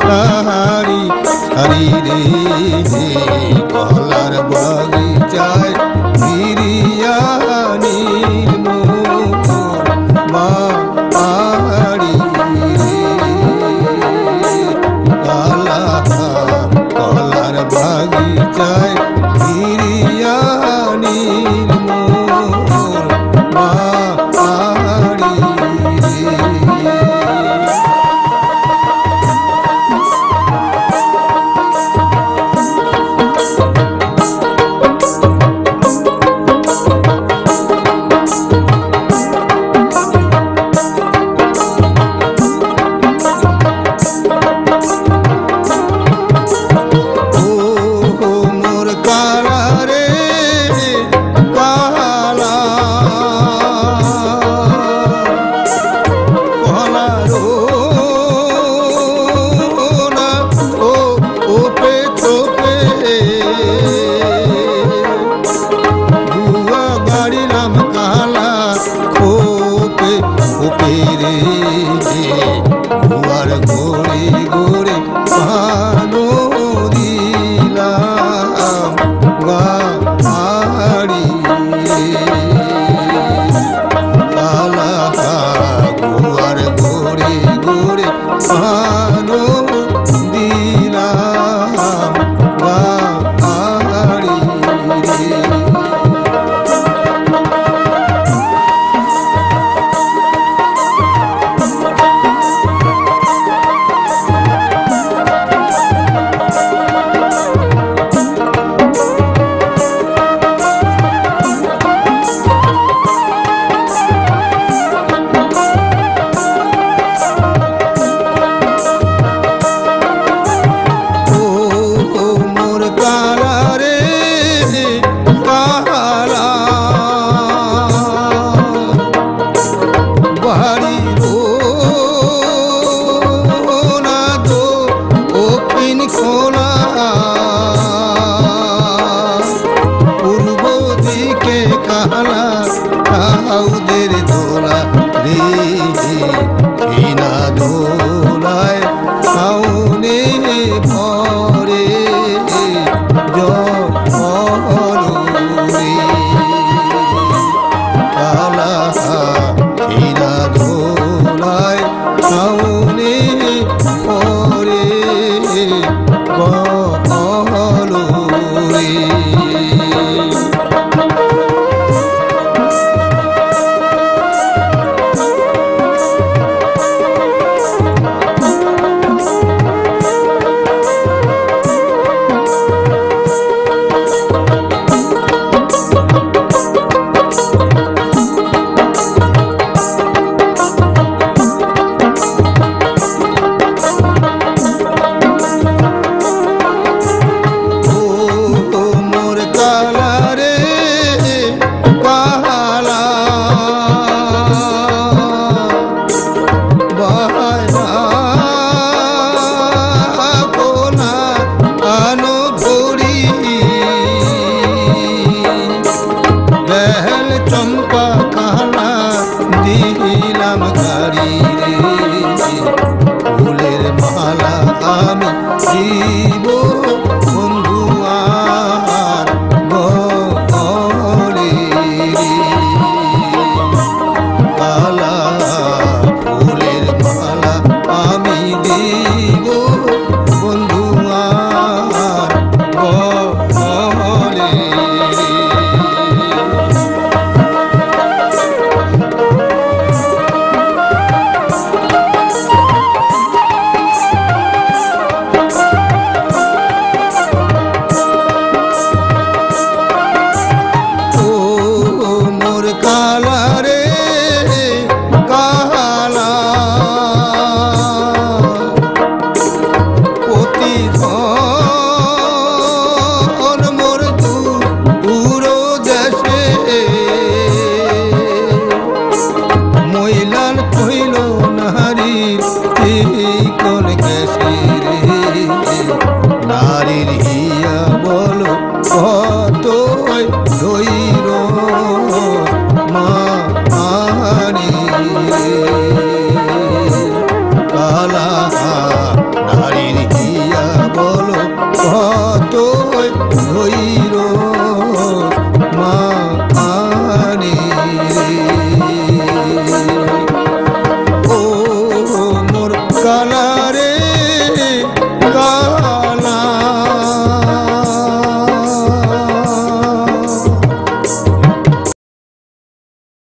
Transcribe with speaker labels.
Speaker 1: সাহারি হারি রে কলার বাগ